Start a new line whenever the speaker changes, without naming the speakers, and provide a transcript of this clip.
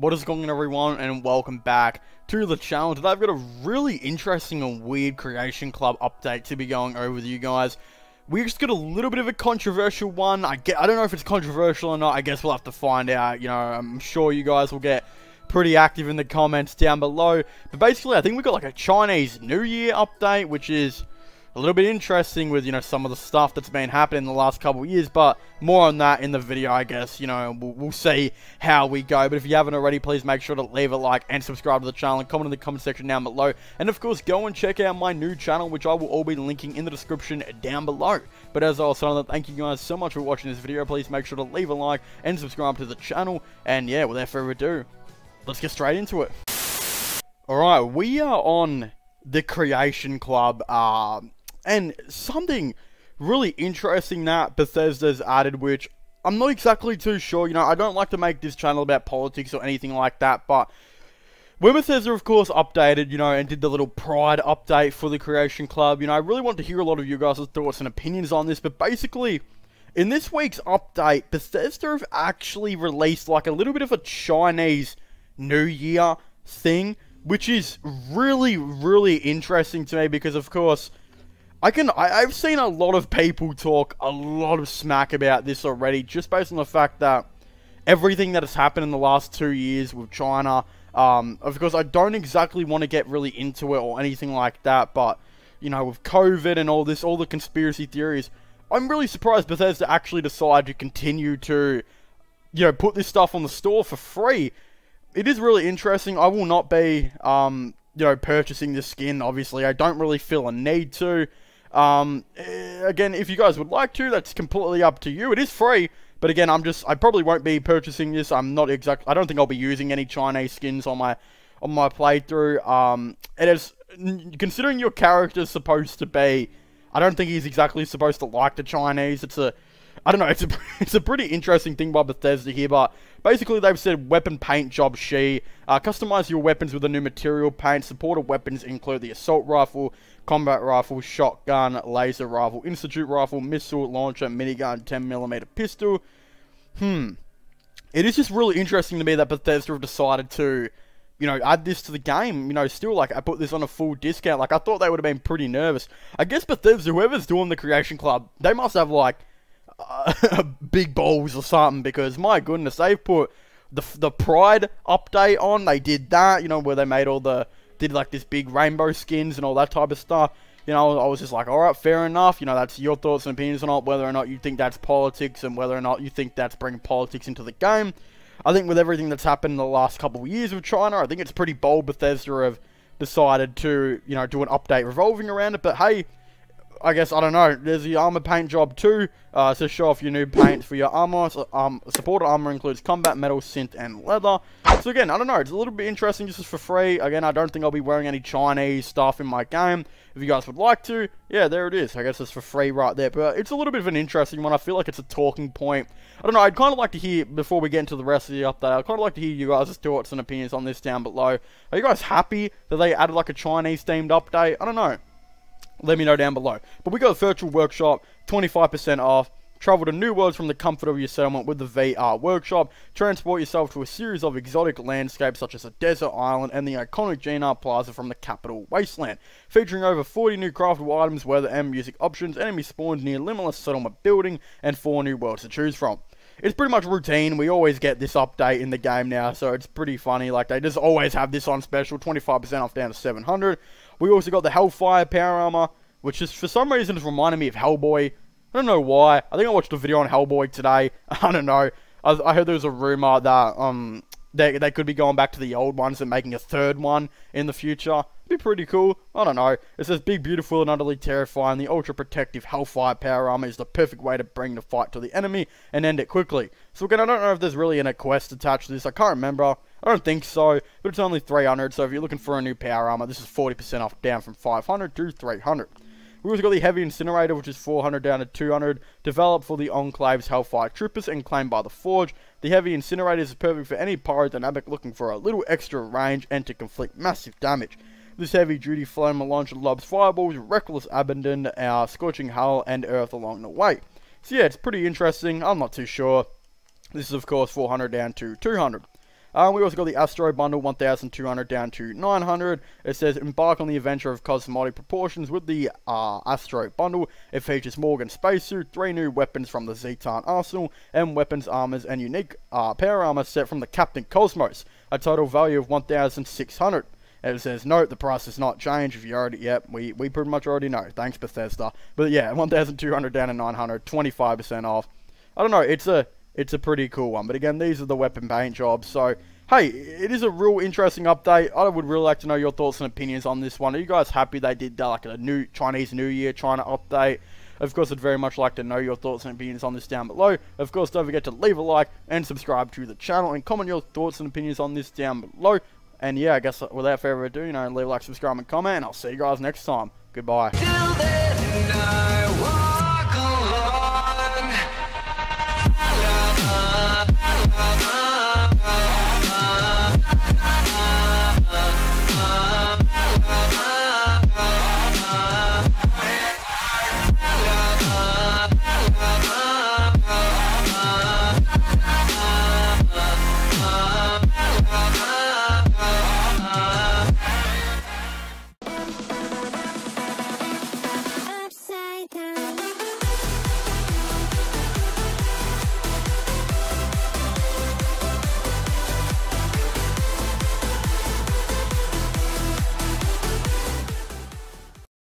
What is going on everyone and welcome back to the channel. Today I've got a really interesting and weird Creation Club update to be going over with you guys. We just got a little bit of a controversial one. I get I don't know if it's controversial or not. I guess we'll have to find out. You know, I'm sure you guys will get pretty active in the comments down below. But basically I think we got like a Chinese New Year update which is a little bit interesting with, you know, some of the stuff that's been happening in the last couple of years, but more on that in the video, I guess, you know, we'll, we'll, see how we go, but if you haven't already, please make sure to leave a like and subscribe to the channel and comment in the comment section down below, and of course, go and check out my new channel, which I will all be linking in the description down below, but as I was saying, thank you guys so much for watching this video, please make sure to leave a like and subscribe to the channel, and yeah, without further ado, let's get straight into it. Alright, we are on the Creation Club, uh, and something really interesting that Bethesda's added, which I'm not exactly too sure. You know, I don't like to make this channel about politics or anything like that, but when Bethesda, of course, updated, you know, and did the little Pride update for the Creation Club, you know, I really want to hear a lot of you guys' thoughts and opinions on this, but basically, in this week's update, Bethesda have actually released like a little bit of a Chinese New Year thing, which is really, really interesting to me because, of course, I can, I, have seen a lot of people talk a lot of smack about this already, just based on the fact that everything that has happened in the last two years with China, um, of course, I don't exactly want to get really into it or anything like that, but, you know, with COVID and all this, all the conspiracy theories, I'm really surprised Bethesda actually decided to continue to, you know, put this stuff on the store for free. It is really interesting. I will not be, um, you know, purchasing this skin, obviously. I don't really feel a need to. Um, again, if you guys would like to, that's completely up to you. It is free, but again, I'm just, I probably won't be purchasing this. I'm not exact. I don't think I'll be using any Chinese skins on my, on my playthrough. Um, it is, considering your character's supposed to be, I don't think he's exactly supposed to like the Chinese. It's a, I don't know, it's a, it's a pretty interesting thing by Bethesda here, but basically they've said weapon paint job she, uh, customize your weapons with a new material paint, supported weapons include the assault rifle, combat rifle, shotgun, laser rifle, institute rifle, missile launcher, minigun, 10mm pistol. Hmm. It is just really interesting to me that Bethesda have decided to, you know, add this to the game. You know, still, like, I put this on a full discount. Like, I thought they would have been pretty nervous. I guess Bethesda, whoever's doing the Creation Club, they must have, like, big balls or something because, my goodness, they've put the, the Pride update on. They did that, you know, where they made all the did like this big rainbow skins and all that type of stuff. You know, I was just like, all right, fair enough. You know, that's your thoughts and opinions on it, whether or not you think that's politics and whether or not you think that's bringing politics into the game. I think with everything that's happened in the last couple of years with China, I think it's pretty bold Bethesda have decided to, you know, do an update revolving around it. But hey, I guess, I don't know, there's the armor paint job too, uh, to show off your new paints for your armor. So, um, supported armor includes combat, metal, synth, and leather. So again, I don't know, it's a little bit interesting just for free. Again, I don't think I'll be wearing any Chinese stuff in my game. If you guys would like to, yeah, there it is. I guess it's for free right there. But it's a little bit of an interesting one. I feel like it's a talking point. I don't know, I'd kind of like to hear, before we get into the rest of the update, I'd kind of like to hear you guys' thoughts and opinions on this down below. Are you guys happy that they added like a Chinese themed update? I don't know let me know down below. But we got a virtual workshop, 25% off. Travel to new worlds from the comfort of your settlement with the VR workshop. Transport yourself to a series of exotic landscapes such as a desert island and the iconic GNR Plaza from the capital wasteland. Featuring over 40 new craftable items, weather and music options, enemy spawns near limitless settlement building, and 4 new worlds to choose from it's pretty much routine. We always get this update in the game now, so it's pretty funny. Like, they just always have this on special, 25% off down to 700 We also got the Hellfire Power Armor, which is, for some reason, is reminding me of Hellboy. I don't know why. I think I watched a video on Hellboy today. I don't know. I, I heard there was a rumor that, um, they, they could be going back to the old ones and making a third one in the future. Be pretty cool. I don't know. It says big, beautiful, and utterly terrifying. The ultra protective Hellfire power armor is the perfect way to bring the fight to the enemy and end it quickly. So again, I don't know if there's really a quest attached to this. I can't remember. I don't think so, but it's only 300. So if you're looking for a new power armor, this is 40% off, down from 500 to 300. We also got the Heavy Incinerator, which is 400 down to 200, developed for the Enclave's Hellfire Troopers and claimed by the Forge. The Heavy Incinerator is perfect for any pyrodynamic looking for a little extra range and to inflict massive damage. This heavy-duty flame launcher lobs fireballs, reckless abandon, our scorching hull, and earth along the way. So yeah, it's pretty interesting. I'm not too sure. This is, of course, 400 down to 200. Um, we also got the Astro Bundle 1200 down to 900. It says embark on the adventure of cosmetic proportions with the uh, Astro Bundle. It features Morgan spacesuit, three new weapons from the Zetan arsenal, and weapons armors and unique uh, power armor set from the Captain Cosmos. A total value of 1600. It says, note, the price has not changed. If you already, yep, we, we pretty much already know. Thanks, Bethesda. But yeah, 1,200 down to 900, 25% off. I don't know, it's a, it's a pretty cool one. But again, these are the weapon paint jobs. So, hey, it is a real interesting update. I would really like to know your thoughts and opinions on this one. Are you guys happy they did uh, like a new Chinese New Year China update? Of course, I'd very much like to know your thoughts and opinions on this down below. Of course, don't forget to leave a like and subscribe to the channel and comment your thoughts and opinions on this down below. And yeah, I guess without further ado, you know, leave a like, subscribe, and comment, and I'll see you guys next time. Goodbye.